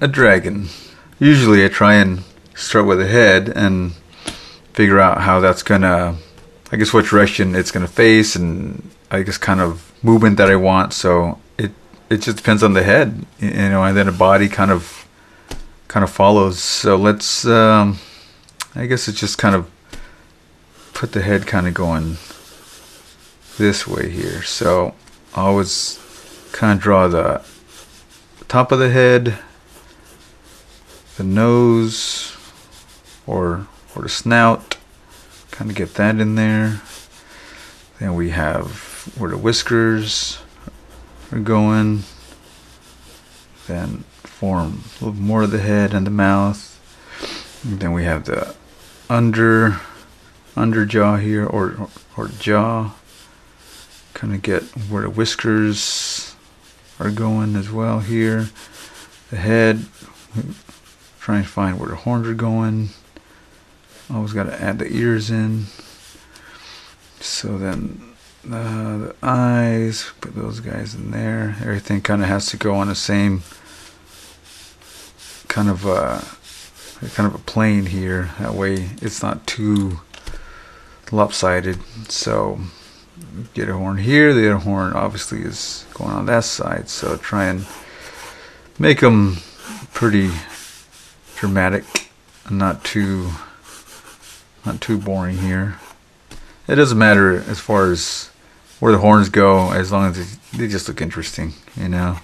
a dragon. Usually I try and start with the head and figure out how that's gonna, I guess what direction it's gonna face and I guess kind of movement that I want. So it it just depends on the head, you know, and then a body kind of kind of follows. So let's, um, I guess it's just kind of put the head kind of going this way here. So I always kind of draw the top of the head the nose or or the snout. Kind of get that in there. Then we have where the whiskers are going. Then form a little more of the head and the mouth. And then we have the under under jaw here or or, or jaw. Kind of get where the whiskers are going as well here. The head trying to find where the horns are going. Always got to add the ears in. So then uh, the eyes, put those guys in there. Everything kind of has to go on the same kind of uh, kind of a plane here. That way it's not too lopsided. So get a horn here. The other horn obviously is going on that side. So try and make them pretty dramatic and not too not too boring here. It doesn't matter as far as where the horns go, as long as they, just look interesting, you know.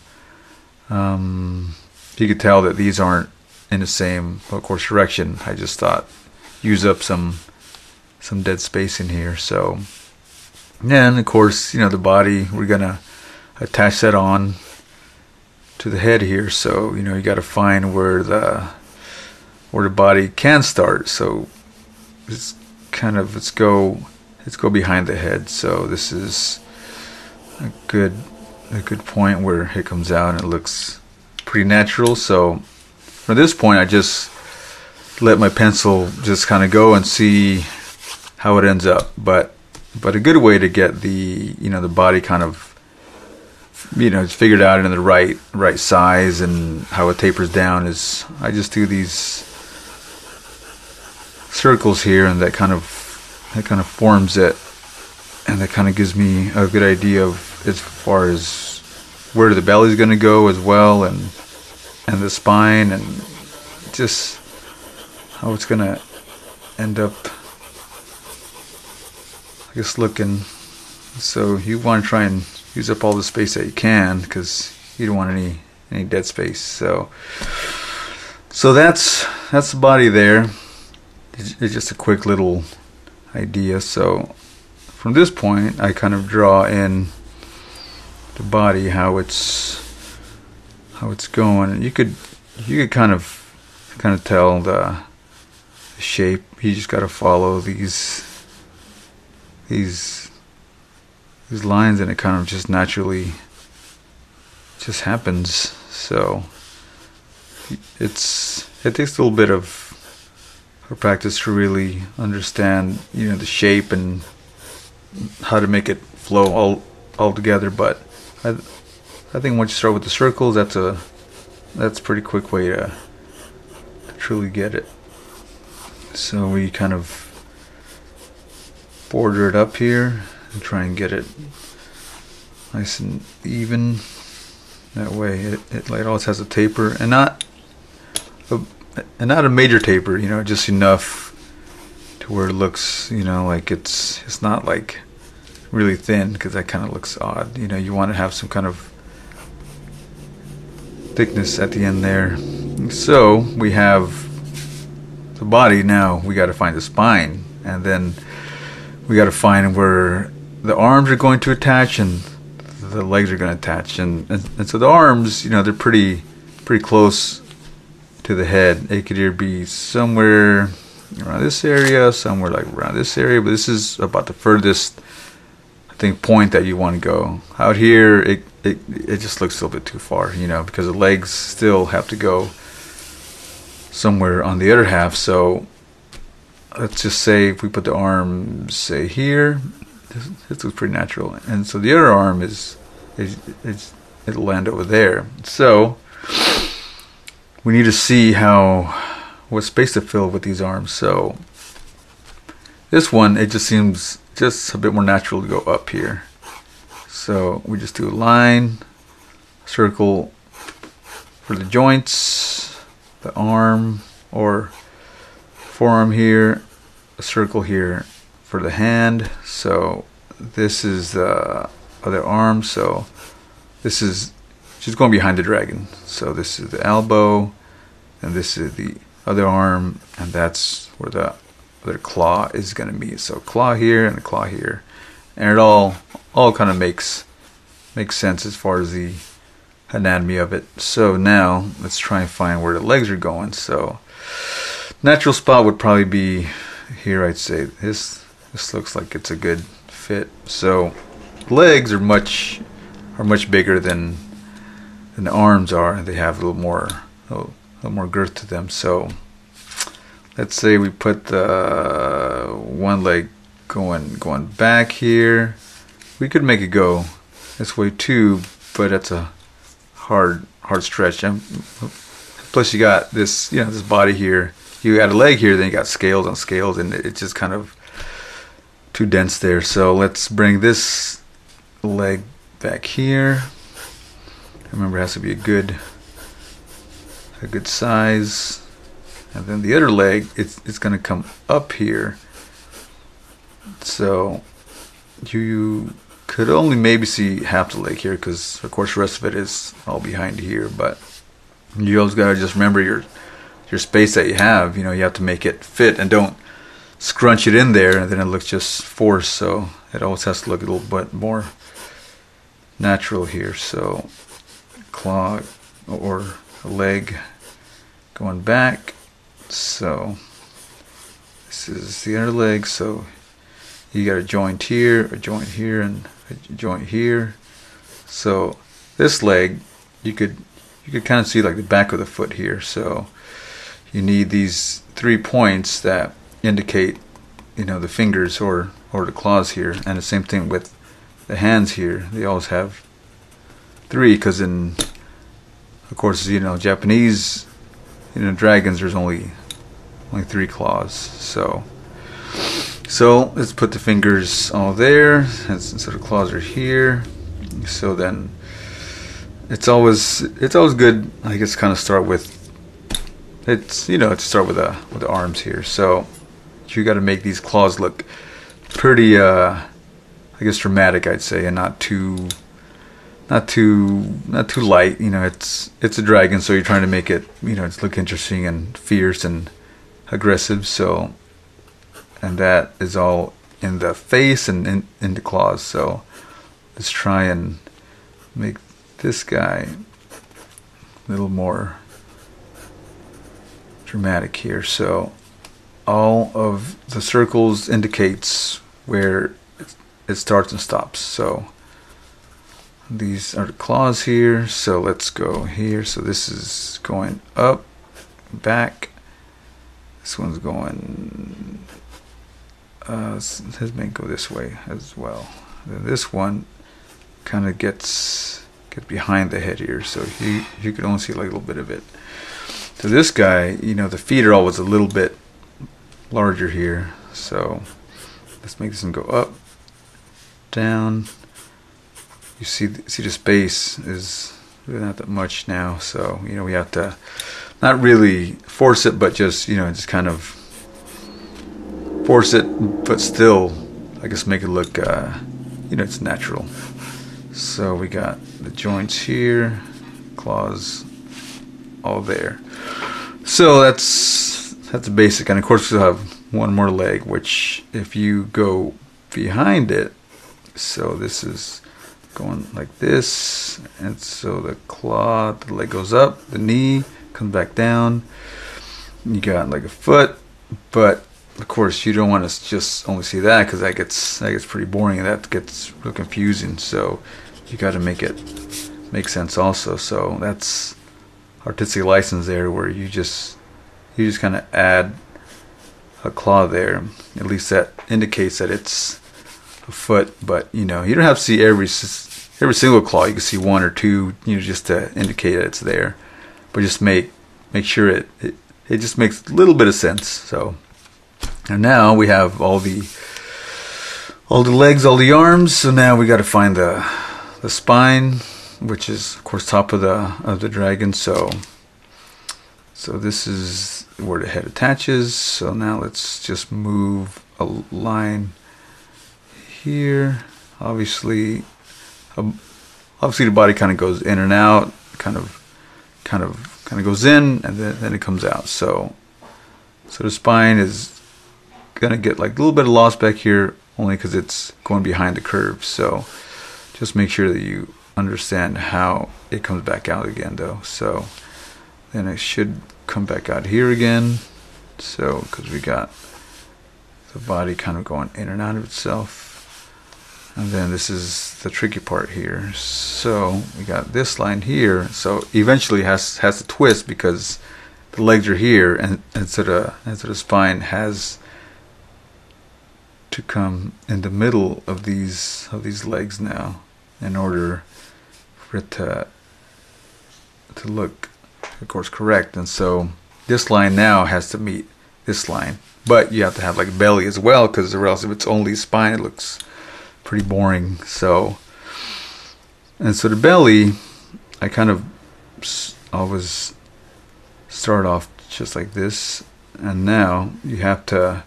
Um, you could tell that these aren't in the same, of course, direction. I just thought use up some some dead space in here. So, and of course, you know, the body we're gonna attach that on to the head here. So, you know, you got to find where the where the body can start. So it's kind of let's go let's go behind the head. So this is a good a good point where it comes out and it looks pretty natural. So from this point I just let my pencil just kind of go and see how it ends up. But but a good way to get the you know the body kind of you know it's figured out in the right right size and how it tapers down is I just do these circles here and that kind of that kind of forms it. And that kind of gives me a good idea of as far as where the belly's going to go as well and and the spine and just how it's going to end up I guess looking. So you want to try and use up all the space that you can because you don't want any any dead space. So so that's that's the body there it's just a quick little idea. So from this point, I kind of draw in the body, how it's how it's going, you could you could kind of kind of tell the, the shape. You just got to follow these these these lines, and it kind of just naturally just happens. So it's it takes a little bit of for practice to really understand, you know, the shape and how to make it flow all all together. But I, I think once you start with the circles, that's a that's a pretty quick way to, to truly get it. So we kind of border it up here and try and get it nice and even. That way, it, it, it always has a taper and not a, and not a major taper, you know, just enough to where it looks, you know, like it's it's not like really thin because that kind of looks odd. You know, you want to have some kind of thickness at the end there. So we have the body. Now we got to find the spine, and then we got to find where the arms are going to attach and the legs are going to attach. And, and and so the arms, you know, they're pretty pretty close to the head. It could either be somewhere around this area, somewhere like around this area, but this is about the furthest I think point that you want to go. Out here, it it it just looks a little bit too far, you know, because the legs still have to go somewhere on the other half. So let's just say if we put the arm, say here, this, this looks pretty natural, and so the other arm is is, is it'll land over there. So we need to see how what space to fill with these arms. So this one, it just seems just a bit more natural to go up here. So we just do a line, circle for the joints, the arm or forearm here, a circle here for the hand. So this is the other arm. So this is just going behind the dragon. So this is the elbow, and this is the other arm, and that's where the other claw is going to be. So claw here and a claw here, and it all all kind of makes makes sense as far as the anatomy of it. So now let's try and find where the legs are going. So natural spot would probably be here. I'd say this this looks like it's a good fit. So legs are much are much bigger than than the arms are. They have a little more a little, a little more girth to them. So let's say we put the uh, one leg going going back here. We could make it go this way too, but that's a hard hard stretch. And plus you got this you know this body here. You got a leg here, then you got scales on scales, and it's just kind of too dense there. So let's bring this leg back here. Remember, it has to be a good a good size. And then the other leg, it's it's gonna come up here. So you could only maybe see half the leg here because of course the rest of it is all behind here. But you always gotta just remember your your space that you have. You know, you have to make it fit and don't scrunch it in there and then it looks just forced. So it always has to look a little bit more natural here. So claw or a leg going back. So this is the inner leg. So you got a joint here, a joint here, and a joint here. So this leg, you could you could kind of see like the back of the foot here. So you need these three points that indicate, you know, the fingers or or the claws here, and the same thing with the hands here. They always have three because in, of course, you know, Japanese, you know, dragons. There's only only three claws. So. So let's put the fingers all there. So the claws are here. So then it's always it's always good. I guess kind of start with it's you know to start with the with the arms here. So you got to make these claws look pretty uh, I guess dramatic I'd say, and not too not too not too light. You know, it's it's a dragon, so you're trying to make it you know it's look interesting and fierce and aggressive. So and that is all in the face and in, in the claws. So let's try and make this guy a little more dramatic here. So all of the circles indicates where it starts and stops. So these are the claws here. So let's go here. So this is going up, back. This one's going uh, his may go this way as well. Then this one kind of gets get behind the head here, so you you can only see like a little bit of it. So this guy, you know, the feet are always a little bit larger here. So let's make this one go up, down. You see see the space is really not that much now, so you know we have to not really force it, but just you know just kind of force it, but still, I guess make it look, uh, you know, it's natural. So we got the joints here, claws, all there. So that's that's basic, and of course we'll have one more leg, which if you go behind it, so this is going like this, and so the claw, the leg goes up, the knee comes back down. You got like a foot, but of course you don't want to just only see that because that gets that gets pretty boring and that gets real confusing so you got to make it make sense also so that's artistic license there where you just you just kind of add a claw there at least that indicates that it's foot but you know you don't have to see every every single claw you can see one or two you know just to indicate that it's there but just make make sure it, it it just makes a little bit of sense. So, and now we have all the all the legs, all the arms. So now we got to find the the spine, which is of course top of the of the dragon. So, so this is where the head attaches. So now let's just move a line here. Obviously, obviously the body kind of goes in and out, kind of, kind of, kind of goes in, and then, then it comes out. So, so the spine is gonna get like a little bit of loss back here, only because it's going behind the curve. So, just make sure that you understand how it comes back out again, though. So, then it should come back out here again. So, because we got the body kind of going in and out of itself. And then this is the tricky part here. So we got this line here. So eventually has has to twist because the legs are here, and instead of instead of spine has to come in the middle of these of these legs now, in order for it to to look, of course, correct. And so this line now has to meet this line, but you have to have like belly as well, because or else if it's only spine, it looks pretty boring. So, and so the belly, I kind of always start off just like this, and now you have to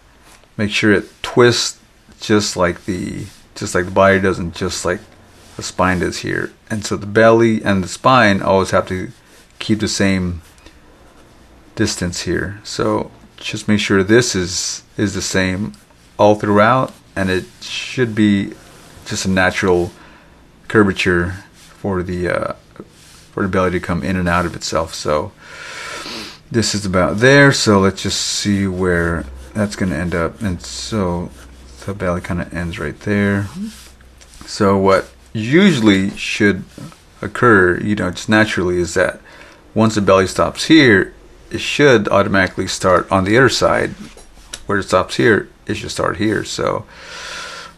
make sure it twists just like the just like the body doesn't, just like the spine does here. And so the belly and the spine always have to keep the same distance here. So just make sure this is is the same all throughout, and it should be just a natural curvature for the uh, for the belly to come in and out of itself. So this is about there. So let's just see where that's going to end up. And so the belly kind of ends right there. So what usually should occur, you know, just naturally, is that once the belly stops here, it should automatically start on the other side. Where it stops here, it should start here. So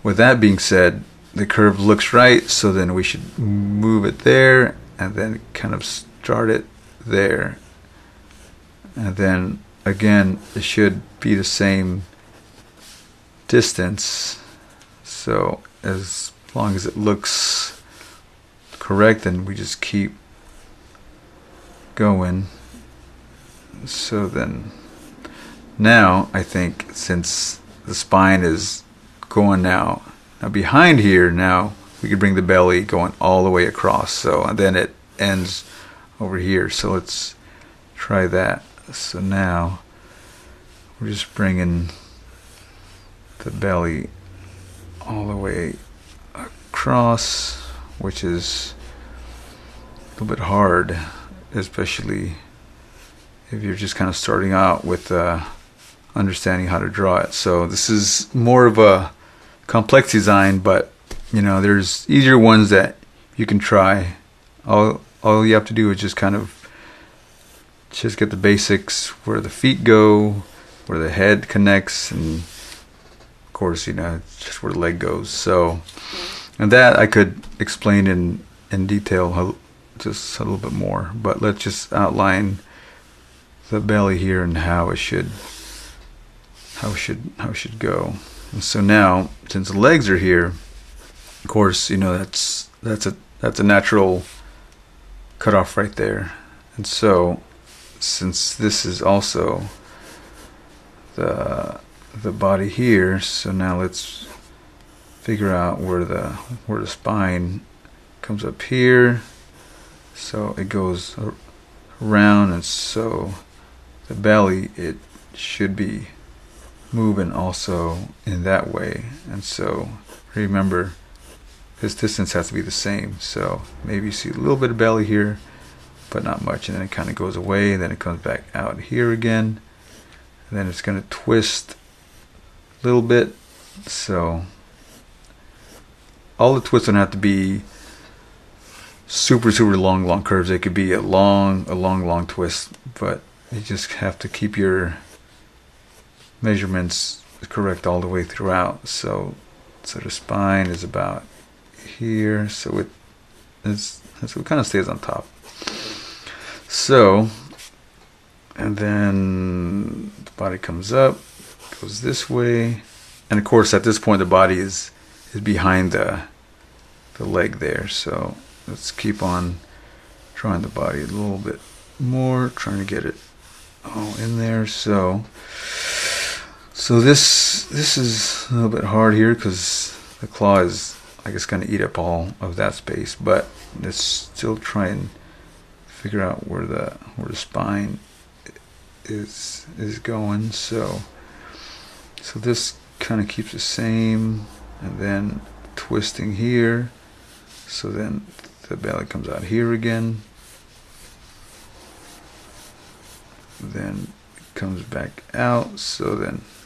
with that being said, the curve looks right, so then we should move it there and then kind of start it there. And then again, it should be the same distance. So as long as it looks correct, then we just keep going. So then now I think since the spine is going now now behind here, now we could bring the belly going all the way across. So then it ends over here. So let's try that. So now we're just bringing the belly all the way across, which is a little bit hard, especially if you're just kind of starting out with uh, understanding how to draw it. So this is more of a complex design, but you know, there's easier ones that you can try. All all you have to do is just kind of just get the basics where the feet go, where the head connects, and of course, you know, just where the leg goes. So, and that I could explain in in detail just a little bit more, but let's just outline the belly here and how it should how it should how it should go. So now, since the legs are here, of course, you know that's that's a that's a natural cutoff right there. And so, since this is also the the body here, so now let's figure out where the where the spine comes up here. So it goes around, and so the belly it should be moving also in that way. And so remember, this distance has to be the same. So maybe you see a little bit of belly here, but not much. And then it kind of goes away, and then it comes back out here again. And then it's going to twist a little bit. So all the twists don't have to be super super long long curves they could be a long a long long twist but you just have to keep your measurements correct all the way throughout. So, so the spine is about here. So it is, so it kind of stays on top. So and then the body comes up, goes this way, and of course at this point the body is is behind the the leg there. So let's keep on drawing the body a little bit more, trying to get it all in there. So so this this is a little bit hard here because the claw is I guess going to eat up all of that space, but let's still try and figure out where the where the spine is is going. So so this kind of keeps the same, and then twisting here. So then the belly comes out here again. Then comes back out. So then the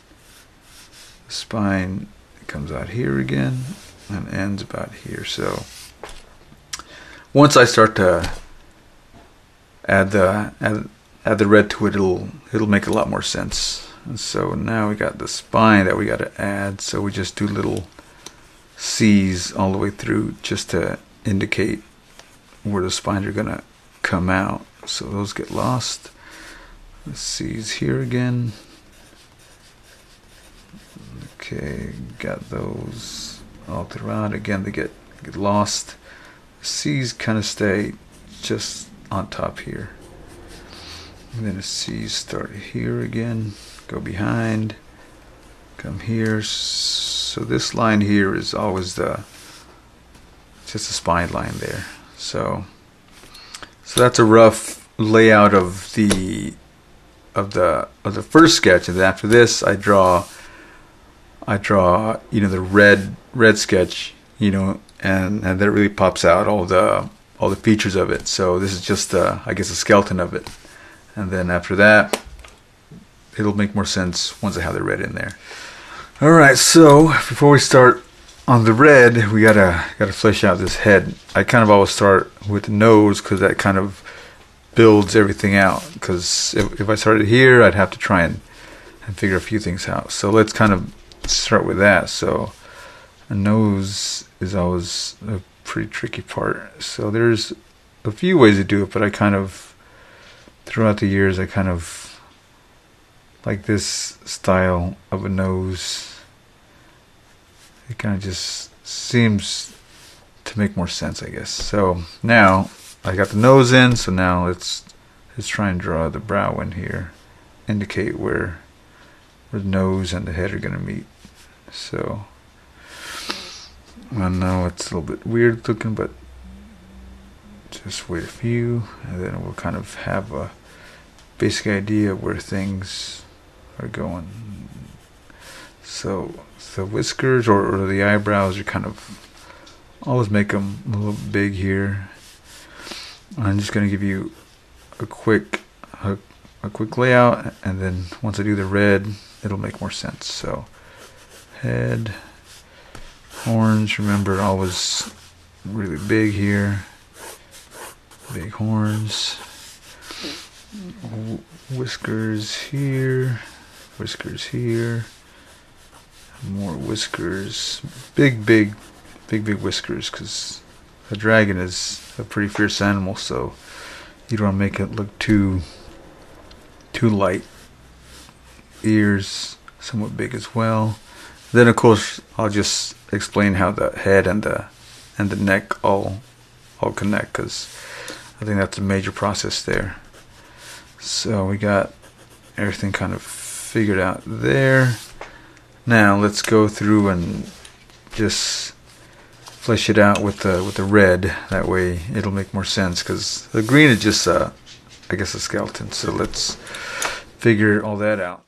spine comes out here again and ends about here. So once I start to add the add, add the red to it, it'll it'll make a lot more sense. And so now we got the spine that we got to add. So we just do little C's all the way through just to indicate where the spines are gonna come out. So those get lost. The C's here again. Okay, got those all throughout. Again, they get, get lost. C's kind of stay just on top here. And then the C's start here again, go behind, come here. So this line here is always the just a spine line there. So so that's a rough layout of the of the of the first sketch and after this I draw I draw you know the red red sketch you know and and that really pops out all the all the features of it. So this is just uh, I guess a skeleton of it. And then after that it'll make more sense once I have the red in there. All right so before we start on the red we gotta gotta flesh out this head. I kind of always start with the nose because that kind of builds everything out. Because if, if I started here I'd have to try and, and figure a few things out. So let's kind of start with that. So a nose is always a pretty tricky part. So there's a few ways to do it but I kind of throughout the years I kind of like this style of a nose. It kind of just seems to make more sense I guess. So now I got the nose in, so now let's let's try and draw the brow in here, indicate where where the nose and the head are gonna meet. So I know it's a little bit weird looking, but just wait a few, and then we'll kind of have a basic idea where things are going. So the whiskers or, or the eyebrows are kind of always make them a little big here I'm just gonna give you a quick a, a quick layout and then once I do the red it'll make more sense so head. Horns remember always really big here. Big horns. Whiskers here whiskers here. More whiskers. Big big big big whiskers because a dragon is a pretty fierce animal, so you don't want to make it look too too light. Ears somewhat big as well. Then of course I'll just explain how the head and the and the neck all all connect because I think that's a major process there. So we got everything kind of figured out there. Now let's go through and just flesh it out with the with the red. That way it'll make more sense because the green is just uh, I guess a skeleton. So let's figure all that out.